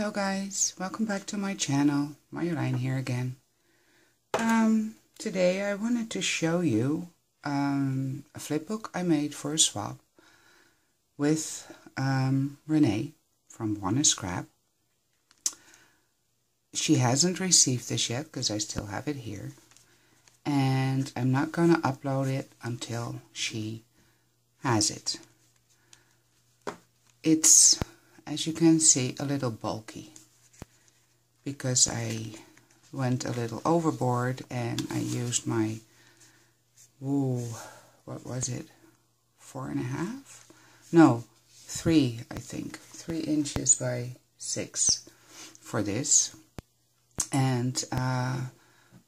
Hello guys, welcome back to my channel. Marjolein here again. Um, today I wanted to show you um, a flip book I made for a swap with um, Renee from Wanna Scrap. She hasn't received this yet because I still have it here. And I'm not going to upload it until she has it. It's as you can see, a little bulky because I went a little overboard and I used my, ooh, what was it, four and a half? No, three, I think, three inches by six for this. And uh,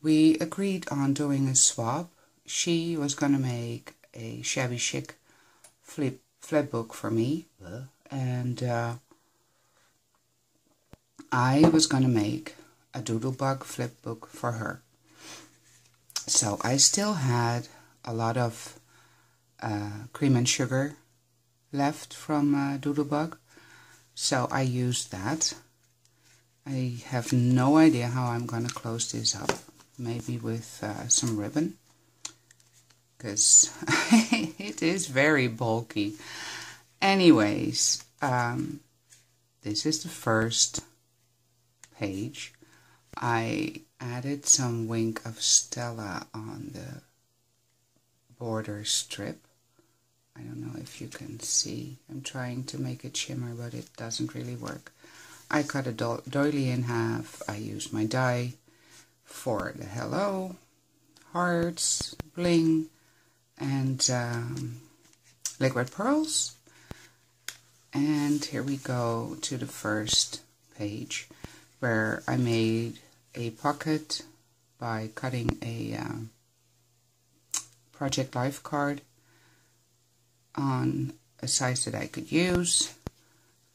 we agreed on doing a swap. She was going to make a shabby chic flip flip book for me, and uh, I was going to make a doodlebug flip book for her. So I still had a lot of uh, cream and sugar left from uh, doodlebug. So I used that. I have no idea how I'm going to close this up. Maybe with uh, some ribbon. Because it is very bulky. Anyways, um, this is the first page, I added some wink of Stella on the border strip. I don't know if you can see. I'm trying to make it shimmer, but it doesn't really work. I cut a do doily in half. I used my die for the hello, hearts, bling, and um, liquid pearls. And here we go to the first page where I made a pocket by cutting a um, Project Life card on a size that I could use.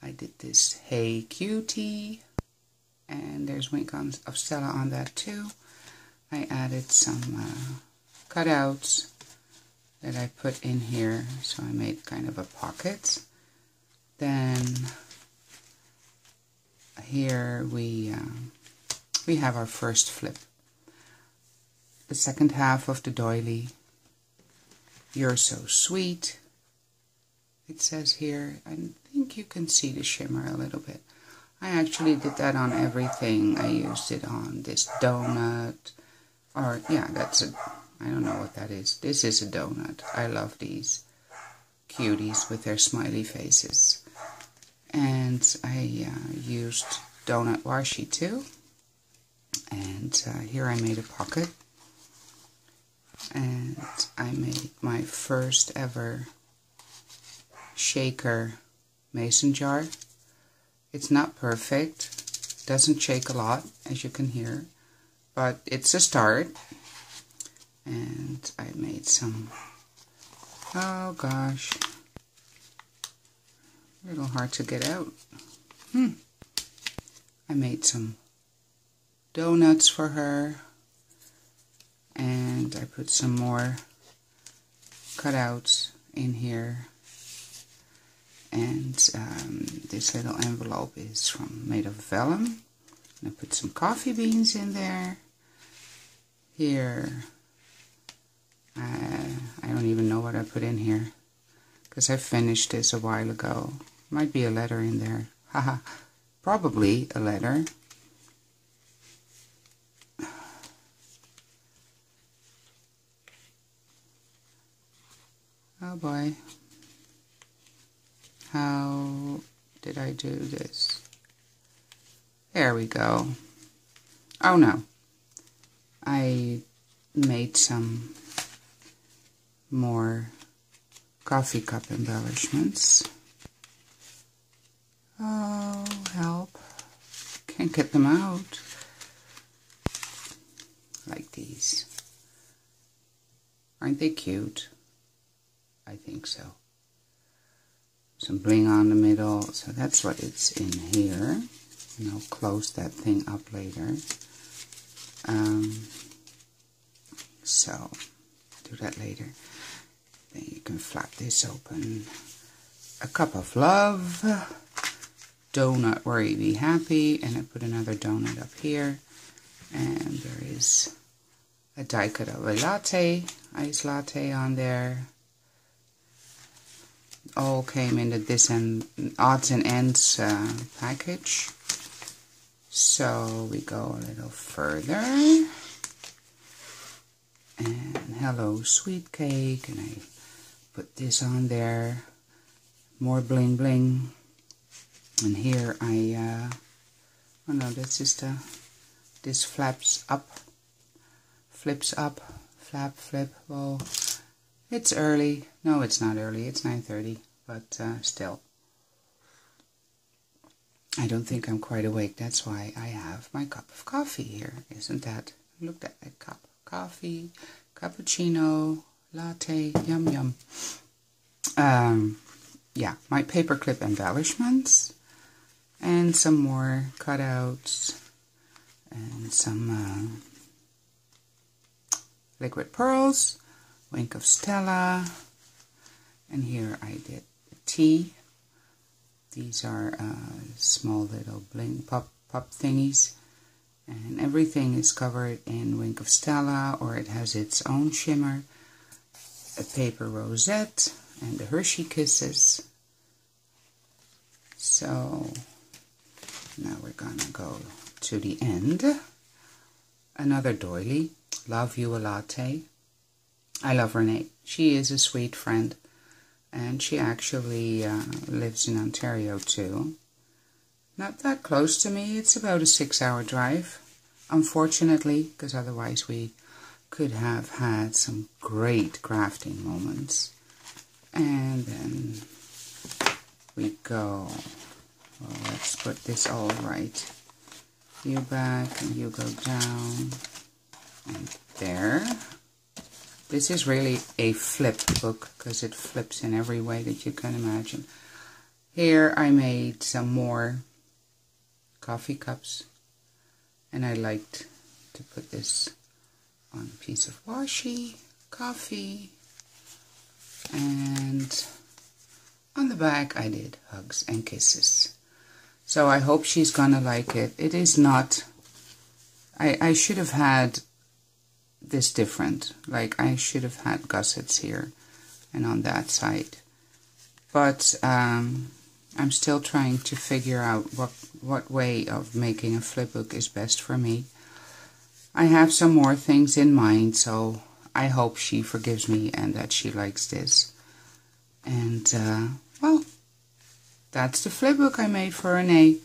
I did this Hey Cutie and there's wink on, of Stella on that too. I added some uh, cutouts that I put in here so I made kind of a pocket. Then here we uh, we have our first flip. The second half of the doily. You're so sweet. It says here, I think you can see the shimmer a little bit. I actually did that on everything. I used it on this donut. Or, yeah, that's a, I don't know what that is. This is a donut. I love these cuties with their smiley faces and I uh, used donut washi too. And uh, here I made a pocket. And I made my first ever shaker mason jar. It's not perfect. Doesn't shake a lot as you can hear. But it's a start. And I made some oh gosh a little hard to get out. Hmm. I made some donuts for her. And I put some more cutouts in here. And um, this little envelope is from made of vellum. And I put some coffee beans in there. Here, uh, I don't even know what I put in here because I finished this a while ago. Might be a letter in there. Haha. Probably a letter. Oh boy. How did I do this? There we go. Oh no. I made some more coffee cup embellishments. Oh, help. Can't get them out. Like these. Aren't they cute? I think so. Some bling on the middle. So that's what it's in here. And I'll close that thing up later. Um, so, do that later. Then you can flap this open. A cup of love donut worry be happy and I put another donut up here. And there is a Daikara latte ice latte on there. All came in the this and odds and ends uh, package. So we go a little further. And hello sweet cake. And I put this on there. More bling bling and here I uh, oh no that's just a this flaps up flips up flap flip well it's early. No it's not early it's 9:30 but uh, still. I don't think I'm quite awake that's why I have my cup of coffee here. Isn't that look at that cup of coffee cappuccino latte yum yum. Um yeah my paperclip embellishments and some more cutouts. And some uh, liquid pearls, wink of Stella, and here I did tea. These are uh, small little bling pop pop thingies, and everything is covered in wink of Stella, or it has its own shimmer, a paper rosette, and the Hershey Kisses. So now we're gonna go to the end. Another doily, Love You a Latte. I love Renee. She is a sweet friend and she actually uh, lives in Ontario too. Not that close to me, it's about a six hour drive. Unfortunately, because otherwise we could have had some great crafting moments. And then we go well, let's put this all right. You back and you go down and there. This is really a flip book because it flips in every way that you can imagine. Here I made some more coffee cups and I liked to put this on a piece of washi, coffee, and on the back I did hugs and kisses. So I hope she's gonna like it. It is not, I, I should have had this different. Like I should have had gussets here and on that side. But um, I'm still trying to figure out what, what way of making a flipbook is best for me. I have some more things in mind, so I hope she forgives me and that she likes this. And, uh, well, that's the flipbook I made for Renee.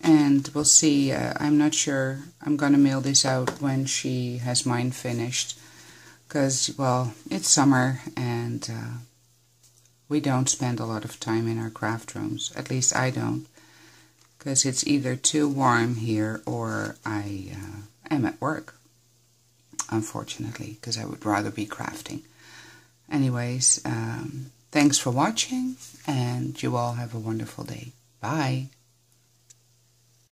And we'll see. Uh, I'm not sure. I'm to mail this out when she has mine finished. Because, well, it's summer and uh, we don't spend a lot of time in our craft rooms. At least I don't. Because it's either too warm here or I uh, am at work. Unfortunately, because I would rather be crafting. Anyways, um, Thanks for watching, and you all have a wonderful day. Bye.